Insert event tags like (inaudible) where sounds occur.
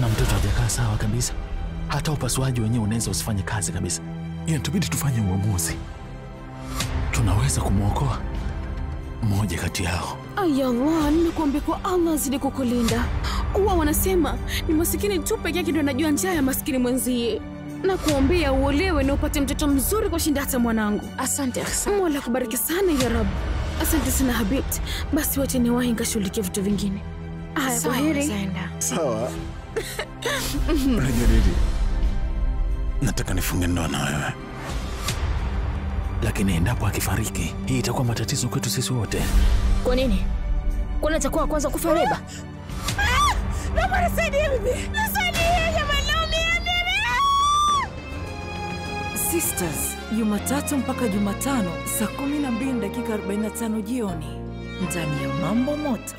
na mtoto hajakaa sawa kabisa. Hata upasuaji wenyewe unaweza usifanye kazi kabisa. Inatubidi tufanye uamuzi. Tunaweza kumwokoa mmoja kati yao. Ay Allah, nimekuambia kwa Allah zidi kukulinda. Huwa wanasema ni masikini tu peke yake ndio anajua njaa ya masikini mwenzie. Na kuombea uolewe na upate mtoto mzuri kushinda hata mwanangu. Asante. Mola kubariki sana ya Rabu. Asante sana habit Basi wache niwahi nikashughulikia vitu vingine. Haya, Sawa, kwaheri. Sawa. (laughs) Unajua nini? Nataka nifunge ndoa na wewe, lakini endapo akifariki, hii itakuwa matatizo kwetu sisi wote. Kwa nini? Kwani atakuwa wa kwanza kufa Reba? Sisters, Jumatatu mpaka Jumatano saa 12 dakika 45 jioni ndani ya Mambo Moto.